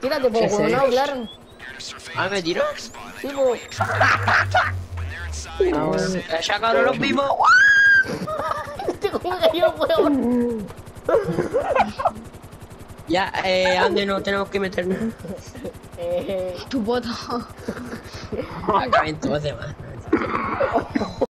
Tírate, po, Sí, weón, no hablar. Ah, me tiro. Sí, po. Ah, bueno. Eh, Ya cabrón los vimos. Te este como cayó, weón. Ya, eh, ¿a dónde nos tenemos que meternos? Eh, Tu poto. Acá ven todos demás.